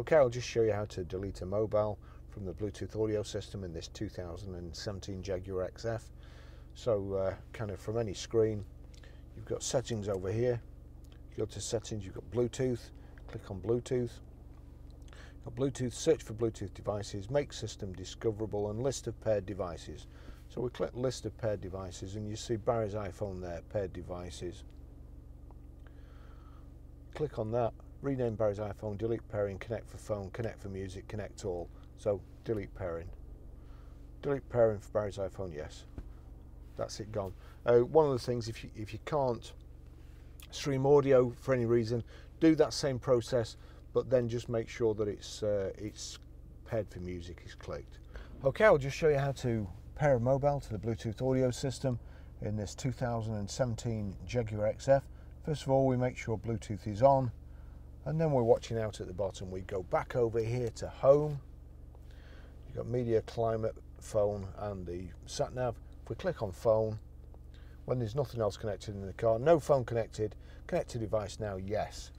Okay, I'll just show you how to delete a mobile from the Bluetooth audio system in this 2017 Jaguar XF. So uh, kind of from any screen, you've got settings over here. You go to settings, you've got Bluetooth, click on Bluetooth. Got Bluetooth, search for Bluetooth devices, make system discoverable and list of paired devices. So we click list of paired devices and you see Barry's iPhone there, paired devices. Click on that, rename Barry's iPhone, delete pairing, connect for phone, connect for music, connect all. So delete pairing. Delete pairing for Barry's iPhone, yes. That's it gone. Uh, one of the things, if you, if you can't stream audio for any reason, do that same process, but then just make sure that it's, uh, it's paired for music is clicked. Okay, I'll just show you how to pair a mobile to the Bluetooth audio system in this 2017 Jaguar XF. First of all, we make sure Bluetooth is on, and then we're watching out at the bottom. We go back over here to home. You've got media, climate, phone, and the sat nav. If we click on phone, when there's nothing else connected in the car, no phone connected, connect to device now, yes.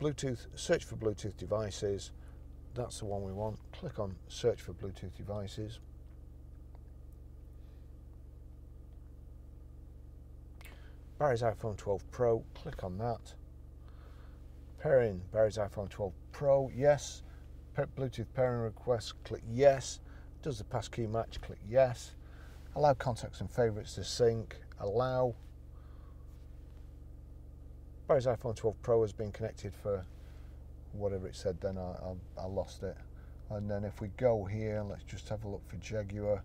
Bluetooth, search for Bluetooth devices. That's the one we want. Click on search for Bluetooth devices. Barry's iPhone 12 Pro, click on that. Pairing Barry's iPhone 12 Pro, yes. Bluetooth pairing request, click yes. Does the passkey match, click yes. Allow contacts and favorites to sync, allow. Barry's iPhone 12 Pro has been connected for whatever it said then, I, I, I lost it. And then if we go here, let's just have a look for Jaguar.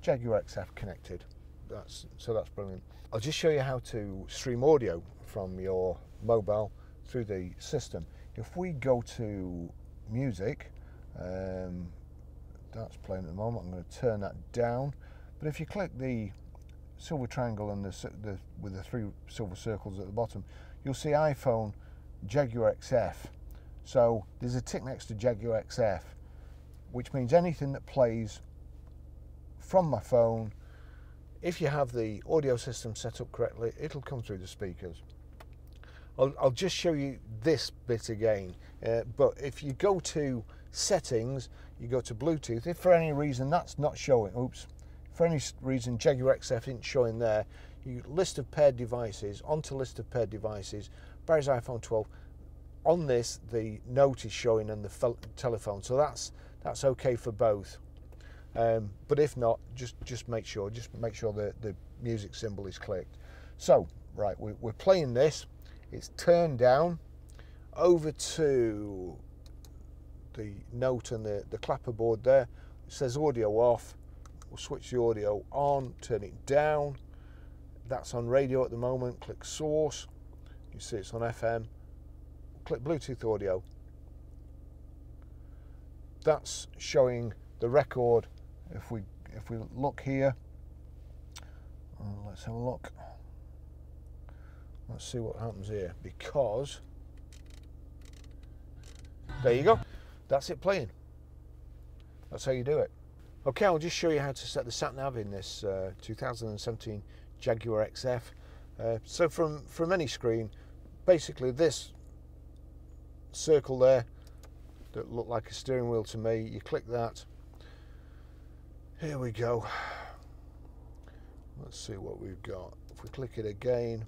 Jaguar XF connected. That's, so that's brilliant. I'll just show you how to stream audio from your mobile through the system. If we go to music, um, that's playing at the moment. I'm going to turn that down. But if you click the silver triangle and the, the, with the three silver circles at the bottom, you'll see iPhone Jaguar XF. So there's a tick next to Jaguar XF, which means anything that plays from my phone, if you have the audio system set up correctly, it'll come through the speakers. I'll, I'll just show you this bit again, uh, but if you go to settings, you go to Bluetooth, if for any reason that's not showing, oops, for any reason Jaguar XF isn't showing there, you list of paired devices, onto list of paired devices, Barry's iPhone 12, on this the note is showing and the telephone, so that's that's okay for both. Um, but if not, just just make sure, just make sure that the music symbol is clicked. So, right, we, we're playing this. It's turned down over to the note and the, the clapper board there. It says audio off. We'll switch the audio on, turn it down. That's on radio at the moment. Click source. You see it's on FM. Click Bluetooth audio. That's showing the record. If we if we look here, uh, let's have a look. Let's see what happens here because there you go. That's it playing. That's how you do it. Okay, I'll just show you how to set the sat nav in this uh, 2017 Jaguar XF. Uh, so from from any screen, basically this circle there that looked like a steering wheel to me, you click that. Here we go. Let's see what we've got. If we click it again,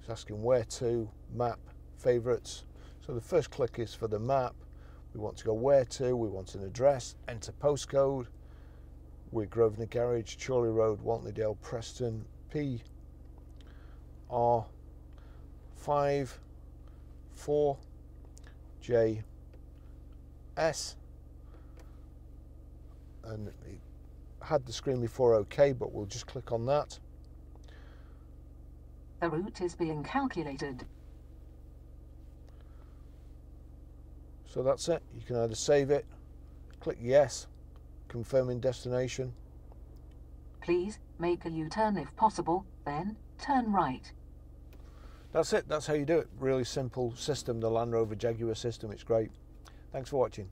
it's asking where to, map, favourites. So the first click is for the map. We want to go where to, we want an address, enter postcode. We're Grosvenor Garage, Chorley Road, Whately Preston, P R 5 4 J S and it had the screen before OK but we'll just click on that the route is being calculated so that's it you can either save it click yes confirming destination please make a U-turn if possible then turn right that's it. That's how you do it. Really simple system, the Land Rover Jaguar system. It's great. Thanks for watching.